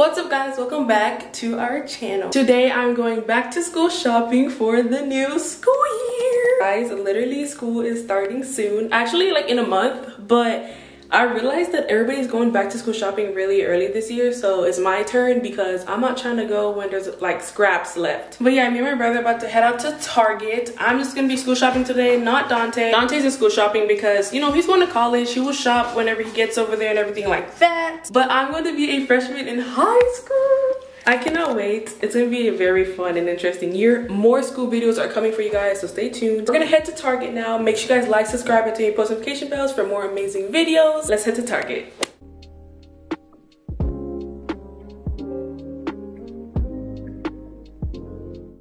What's up guys? Welcome back to our channel. Today I'm going back to school shopping for the new school year. Guys, literally school is starting soon. Actually like in a month, but I realized that everybody's going back to school shopping really early this year, so it's my turn because I'm not trying to go when there's like scraps left. But yeah, me and my brother about to head out to Target. I'm just gonna be school shopping today, not Dante. Dante's in school shopping because, you know, he's going to college. He will shop whenever he gets over there and everything like that. But I'm going to be a freshman in high school. I cannot wait. It's gonna be a very fun and interesting year. More school videos are coming for you guys, so stay tuned. We're gonna head to Target now. Make sure you guys like, subscribe, and turn your post notification bells for more amazing videos. Let's head to Target.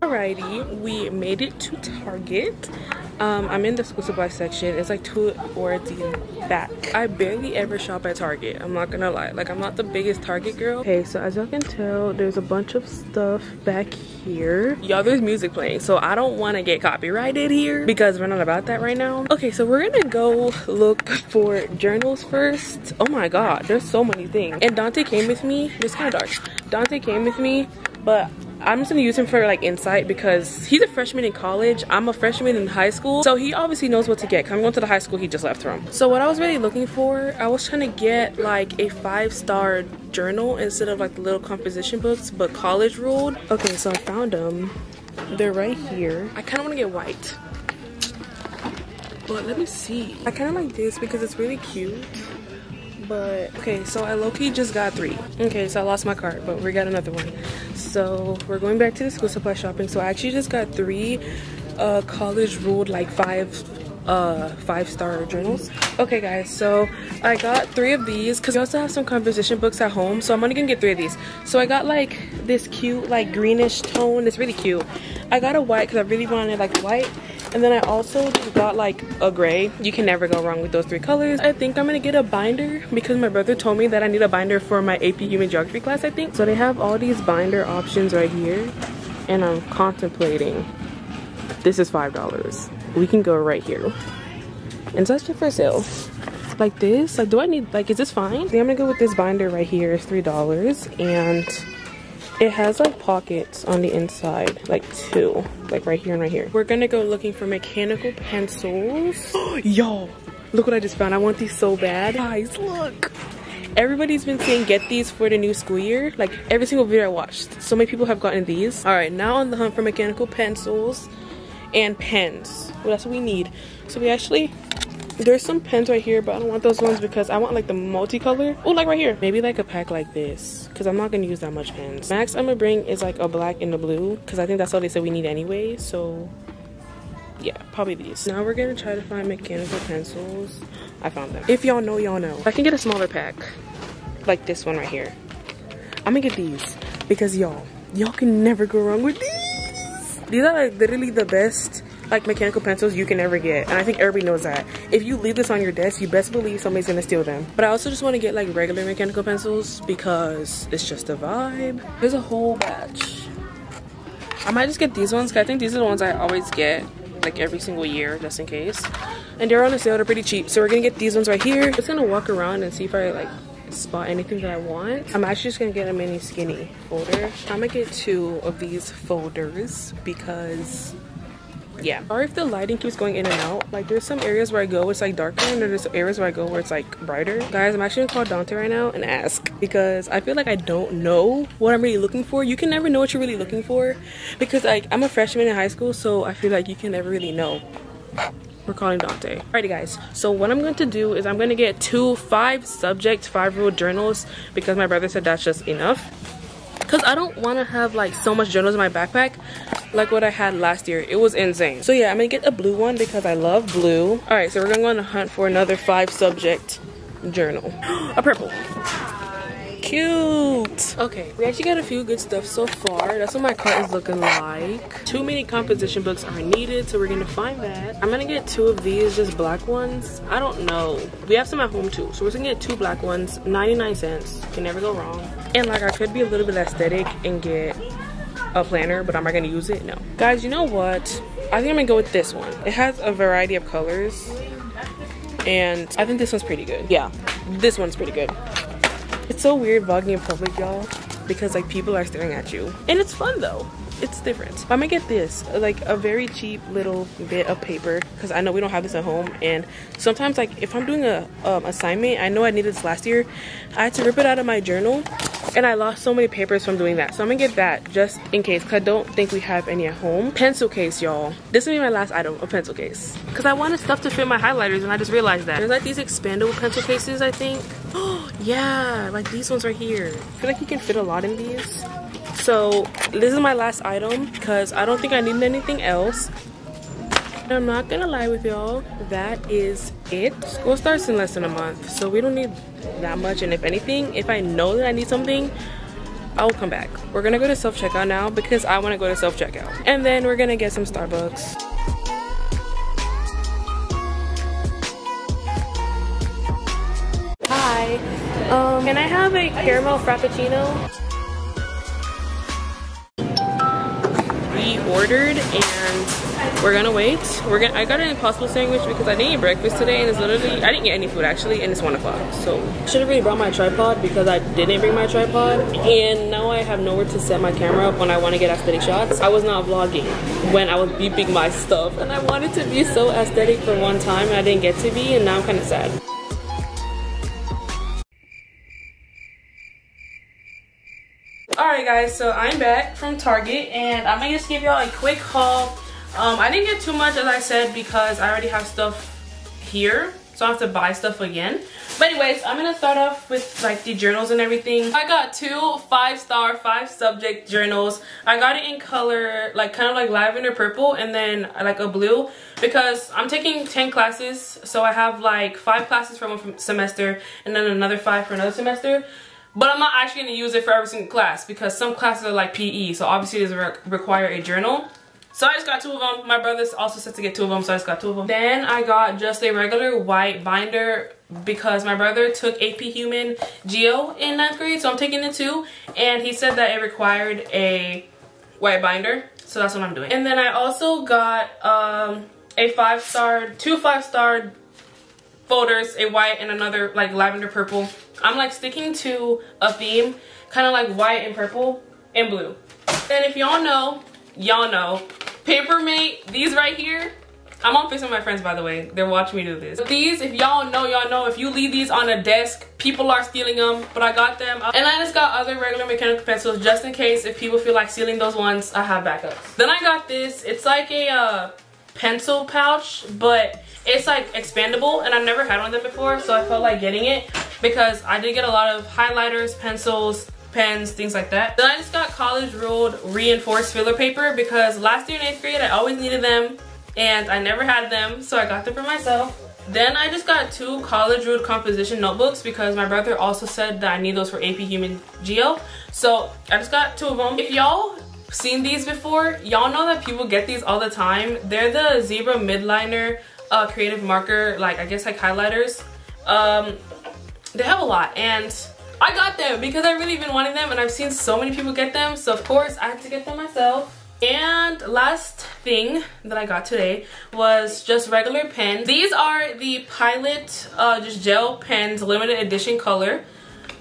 Alrighty, we made it to Target. Um, I'm in the school supply section. It's like two or the back. I barely ever shop at Target. I'm not gonna lie. Like, I'm not the biggest Target girl. Okay, so as y'all can tell, there's a bunch of stuff back here. Y'all, there's music playing. So I don't want to get copyrighted here because we're not about that right now. Okay, so we're gonna go look for journals first. Oh my god, there's so many things. And Dante came with me. It's kind of dark. Dante came with me, but I'm just gonna use him for like insight because he's a freshman in college. I'm a freshman in high school. So he obviously knows what to get. I'm going to the high school he just left from. So what I was really looking for, I was trying to get like a five star journal instead of like the little composition books, but college ruled. Okay, so I found them. They're right here. I kind of want to get white. But let me see. I kind of like this because it's really cute but okay so i low-key just got three okay so i lost my card but we got another one so we're going back to the school supply shopping. So i actually just got three uh college ruled like five uh five star journals. Okay guys so i got three of these because we also have some composition books at home. So i'm only gonna get three of these. So i got like this cute like greenish tone. It's really cute. I got a white because i really wanted like white and then I also got like a gray. You can never go wrong with those three colors. I think I'm gonna get a binder because my brother told me that I need a binder for my AP Human Geography class, I think. So they have all these binder options right here. And I'm contemplating. This is $5. We can go right here. And so that's for sale. Like this, like do I need, like is this fine? I think I'm gonna go with this binder right here. It's $3. And it has like pockets on the inside, like two, like right here and right here. We're gonna go looking for mechanical pencils. Yo, look what I just found. I want these so bad. Guys, look. Everybody's been saying get these for the new school year. Like every single video I watched. So many people have gotten these. All right, now on the hunt for mechanical pencils and pens. Well, that's what we need. So we actually there's some pens right here, but I don't want those ones because I want like the multicolor. Oh, like right here. Maybe like a pack like this because I'm not going to use that much pens. Max I'm going to bring is like a black and a blue because I think that's all they said we need anyway. So yeah, probably these. Now we're going to try to find mechanical pencils. I found them. If y'all know, y'all know. I can get a smaller pack like this one right here. I'm going to get these because y'all, y'all can never go wrong with these. These are like literally the best like mechanical pencils you can never get and i think everybody knows that. If you leave this on your desk you best believe somebody's gonna steal them. But i also just want to get like regular mechanical pencils because it's just a vibe. There's a whole batch. I might just get these ones because i think these are the ones i always get like every single year just in case. And they're on a sale they're pretty cheap so we're gonna get these ones right here. Just gonna walk around and see if i like spot anything that I want. I'm actually just gonna get a mini skinny folder. I'm gonna get two of these folders because yeah. Or if the lighting keeps going in and out. Like there's some areas where i go it's like darker and there's areas where i go where it's like brighter. Guys i'm actually gonna call dante right now and ask because i feel like i don't know what i'm really looking for. You can never know what you're really looking for because like i'm a freshman in high school so i feel like you can never really know. We're calling Dante. Alrighty guys, so what I'm going to do is I'm going to get two five subject, five rule journals because my brother said that's just enough. Because I don't want to have like so much journals in my backpack like what I had last year. It was insane. So yeah, I'm gonna get a blue one because I love blue. All right, so we're gonna go on a hunt for another five subject journal. a purple. Cute. Okay, we actually got a few good stuff so far. That's what my cart is looking like. Too many composition books are needed, so we're gonna find that. I'm gonna get two of these, just black ones. I don't know. We have some at home too, so we're gonna get two black ones, 99 cents. Can never go wrong. And like I could be a little bit aesthetic and get a planner, but am I gonna use it? No. Guys, you know what? I think I'm gonna go with this one. It has a variety of colors. And I think this one's pretty good. Yeah, this one's pretty good. It's so weird vlogging in public, y'all. because like people are staring at you and it's fun though it's different. I'm gonna get this like a very cheap little bit of paper because i know we don't have this at home and sometimes like if i'm doing a um, assignment i know i needed this last year i had to rip it out of my journal and i lost so many papers from doing that. So i'm gonna get that just in case because i don't think we have any at home. Pencil case y'all. This will be my last item a pencil case. Because i wanted stuff to fit my highlighters and i just realized that. There's like these expandable pencil cases i think. Oh yeah like these ones right here. I feel like you can fit a lot in these so this is my last item because I don't think I need anything else. I'm not gonna lie with y'all, that is it. School starts in less than a month, so we don't need that much. And if anything, if I know that I need something, I will come back. We're gonna go to self-checkout now because I wanna go to self-checkout. And then we're gonna get some Starbucks. Hi, um, can I have a caramel frappuccino? Ordered and we're gonna wait. We're gonna I got an impossible sandwich because I didn't eat breakfast today and it's literally I didn't get any food actually and it's one o'clock. So I should have really brought my tripod because I didn't bring my tripod and now I have nowhere to set my camera up when I want to get aesthetic shots. I was not vlogging when I was beeping my stuff and I wanted to be so aesthetic for one time and I didn't get to be and now I'm kind of sad. Alright guys, so I'm back from Target and I'm gonna just give y'all a quick haul. Um, I didn't get too much as I said because I already have stuff here. So I have to buy stuff again. But anyways, I'm gonna start off with like the journals and everything. I got two five star, five subject journals. I got it in color, like kind of like lavender purple and then like a blue because I'm taking 10 classes. So I have like five classes for one semester and then another five for another semester. But I'm not actually going to use it for every single class because some classes are like PE. So obviously it doesn't re require a journal. So I just got two of them. My brother's also said to get two of them, so I just got two of them. Then I got just a regular white binder because my brother took AP Human Geo in ninth grade, so I'm taking the two. And he said that it required a white binder, so that's what I'm doing. And then I also got um, a five-star, two five-star folders, a white and another like lavender purple. I'm like sticking to a theme, kind of like white and purple and blue. And if y'all know, y'all know, Papermate, these right here, I'm on with my friends, by the way. They're watching me do this. These, if y'all know, y'all know, if you leave these on a desk, people are stealing them, but I got them. And I just got other regular mechanical pencils just in case if people feel like stealing those ones, I have backups. Then I got this. It's like a uh, pencil pouch, but it's like expandable and I've never had one of them before so I felt like getting it because I did get a lot of highlighters, pencils, pens, things like that. Then I just got college ruled reinforced filler paper because last year in 8th grade I always needed them and I never had them so I got them for myself. Then I just got two college ruled composition notebooks because my brother also said that I need those for AP Human Geo. So I just got two of them. If y'all seen these before, y'all know that people get these all the time. They're the Zebra Midliner uh, creative marker, like I guess like highlighters. Um, they have a lot and I got them because I really been wanting them and I've seen so many people get them. So of course I had to get them myself. And last thing that I got today was just regular pens. These are the Pilot uh, just gel pens, limited edition color.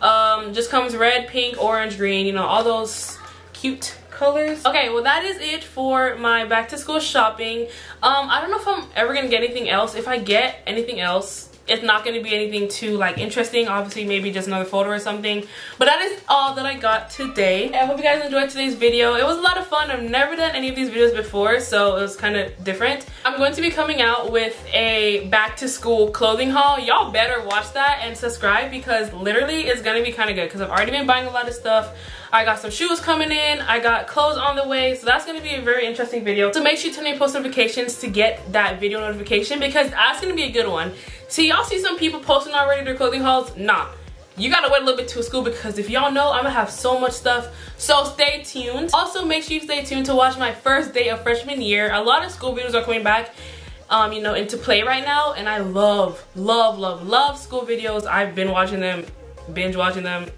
Um, just comes red, pink, orange, green, you know, all those cute colors. Okay, well that is it for my back to school shopping. Um, I don't know if I'm ever gonna get anything else. If I get anything else, it's not going to be anything too like interesting obviously maybe just another photo or something but that is all that i got today i hope you guys enjoyed today's video it was a lot of fun i've never done any of these videos before so it was kind of different i'm going to be coming out with a back to school clothing haul y'all better watch that and subscribe because literally it's gonna be kind of good because i've already been buying a lot of stuff I got some shoes coming in. I got clothes on the way. So that's going to be a very interesting video. So make sure you turn on your post notifications to get that video notification because that's going to be a good one. See, y'all see some people posting already their clothing hauls? Nah. You gotta wait a little bit to school because if y'all know, I'm gonna have so much stuff. So stay tuned. Also, make sure you stay tuned to watch my first day of freshman year. A lot of school videos are coming back um, you know, into play right now. And I love, love, love, love school videos. I've been watching them, binge watching them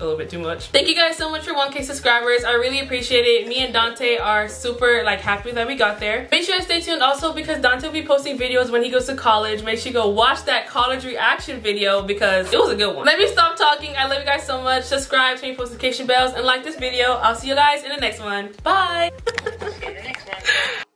a little bit too much. Thank you guys so much for 1k subscribers. I really appreciate it. Me and Dante are super like happy that we got there. Make sure to stay tuned also because Dante will be posting videos when he goes to college. Make sure you go watch that college reaction video because it was a good one. Let me stop talking. I love you guys so much. Subscribe, turn your post notification bells, and like this video. I'll see you guys in the next one. Bye!